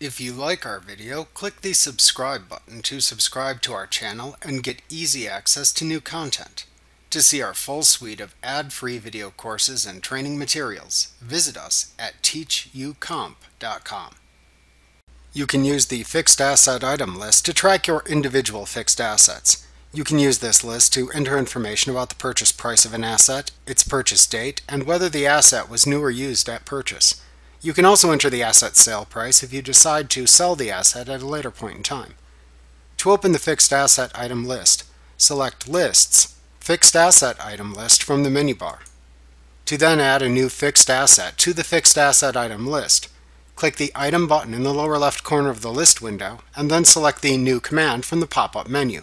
If you like our video, click the subscribe button to subscribe to our channel and get easy access to new content. To see our full suite of ad-free video courses and training materials, visit us at teachucomp.com. You can use the fixed asset item list to track your individual fixed assets. You can use this list to enter information about the purchase price of an asset, its purchase date, and whether the asset was new or used at purchase. You can also enter the asset sale price if you decide to sell the asset at a later point in time. To open the fixed asset item list, select Lists, Fixed Asset Item List from the menu bar. To then add a new fixed asset to the fixed asset item list, click the Item button in the lower left corner of the list window and then select the New command from the pop-up menu.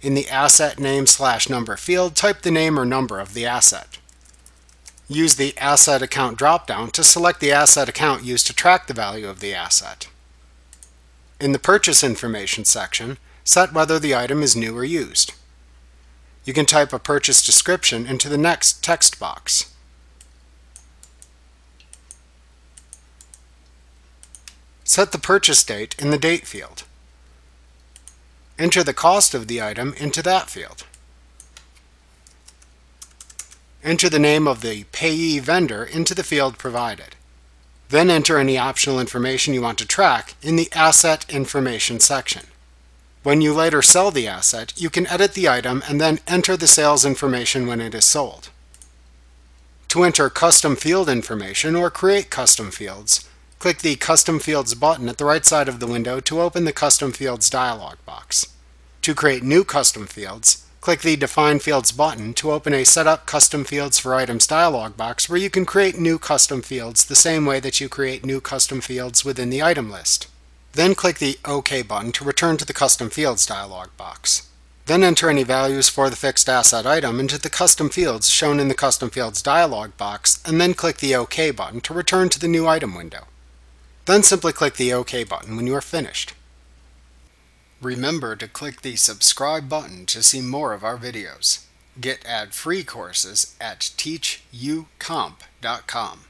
In the Asset Name slash Number field, type the name or number of the asset. Use the Asset Account dropdown to select the asset account used to track the value of the asset. In the Purchase Information section, set whether the item is new or used. You can type a purchase description into the next text box. Set the purchase date in the Date field. Enter the cost of the item into that field. Enter the name of the payee vendor into the field provided. Then enter any optional information you want to track in the Asset Information section. When you later sell the asset, you can edit the item and then enter the sales information when it is sold. To enter custom field information or create custom fields, click the Custom Fields button at the right side of the window to open the Custom Fields dialog box. To create new custom fields, Click the Define Fields button to open a Set up Custom Fields for Items dialog box where you can create new custom fields the same way that you create new custom fields within the item list. Then click the OK button to return to the Custom Fields dialog box. Then enter any values for the fixed asset item into the custom fields shown in the Custom Fields dialog box, and then click the OK button to return to the new item window. Then simply click the OK button when you are finished. Remember to click the subscribe button to see more of our videos. Get ad-free courses at teachucomp.com.